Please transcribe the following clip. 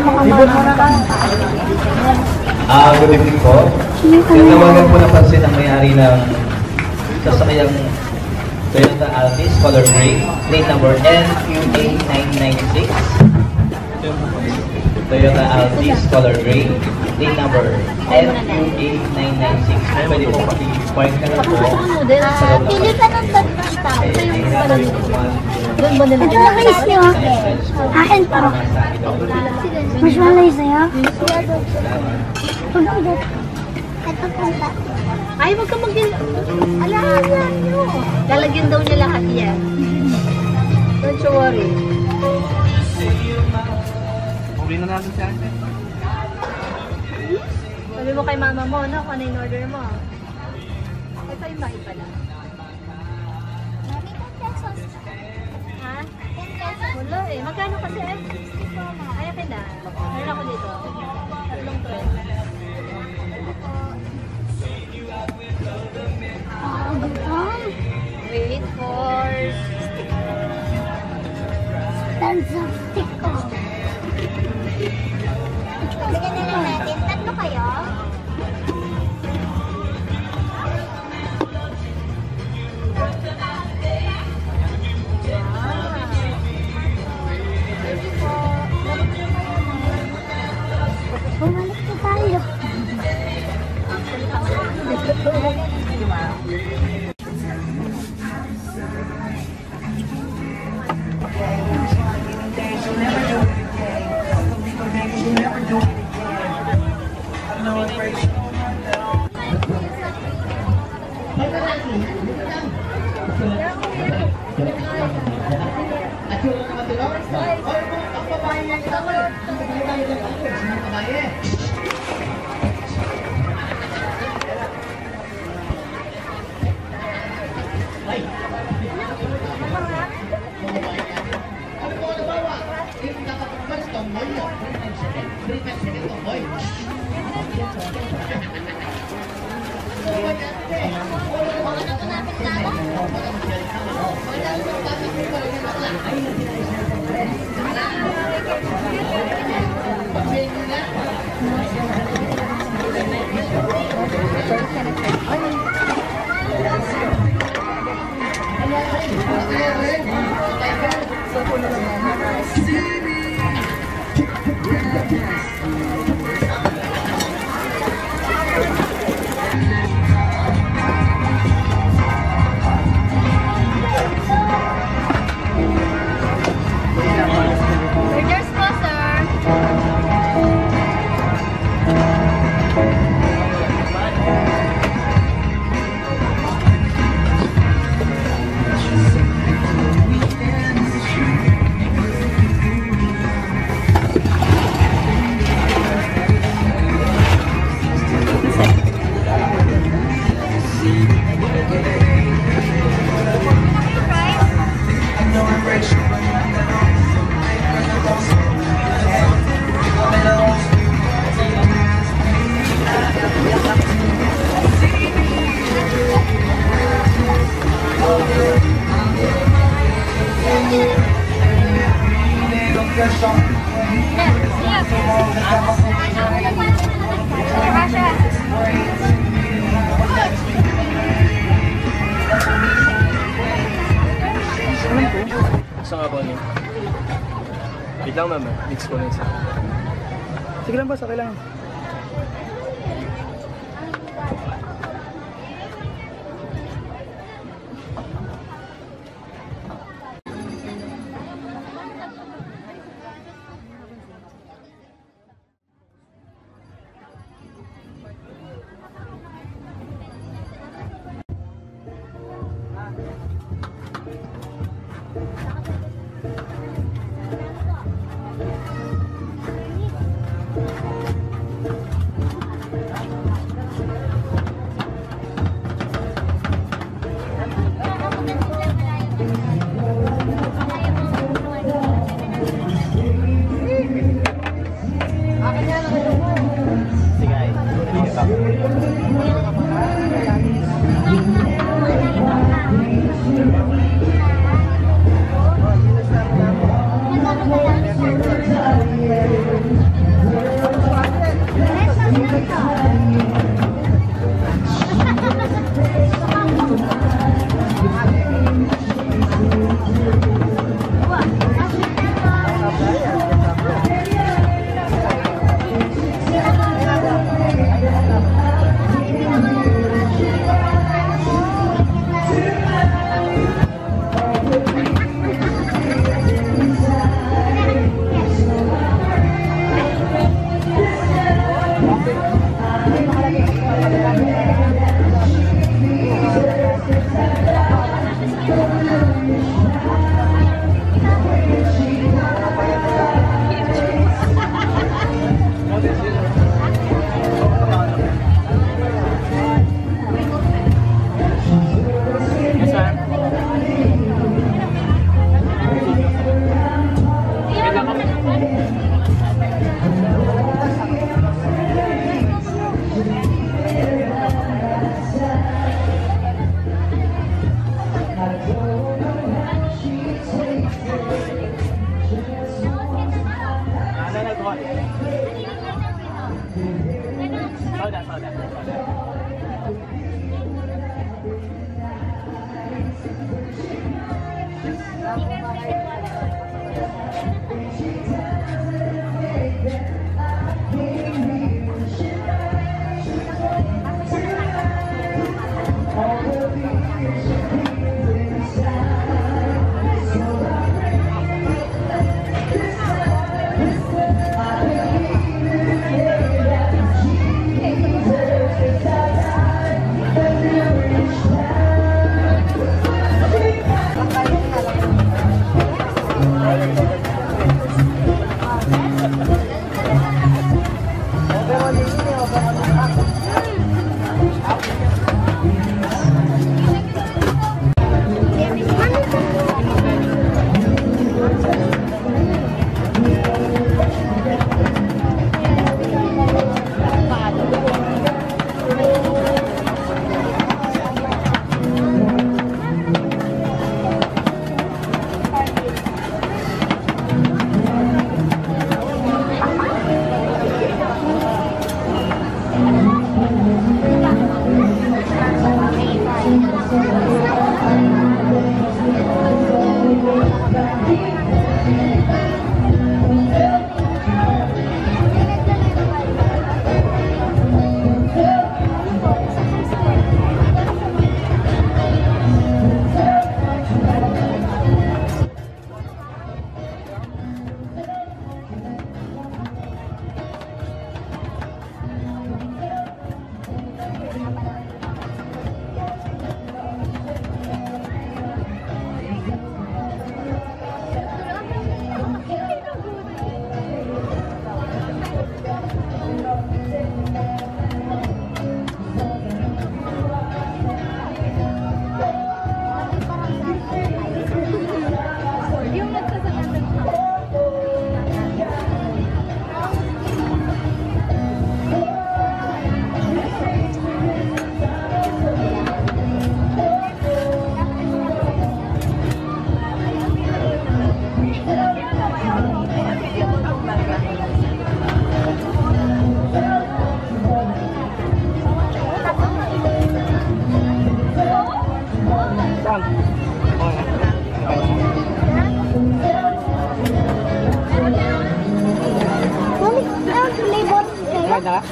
Hindi mo ka Ah, good evening po. Tinawagan po napansin ang may-ari ng sasakyang Toyota Altis color gray, plate number NQA996. Toyota Altis color gray, plate number NQA996. Pwede po paki-point na lang po. Pili ka ng tatlong tao. Eh, Ito yung ayun na pala po nito. yung one. Mo nila. Ito na niyo. Akin pa. Mas malay sa'yo? Ito punta. Ay, wag ka mag Alaala nyo. Lalagyan daw niya lahat yan. Don't you worry. Sabi mo kay mama mo, no? Kung ano yung order mo. Ito yung bahay pala. Wala eh. Magkano kasi eh? Ay, akin na. Meron ako dito. Tatlong tray. Wait for... Tons Wait lang ma'am, mix ko na isa. Sige lang boss, okay lang. そうだよ。そう。na.